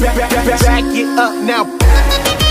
Back it up now.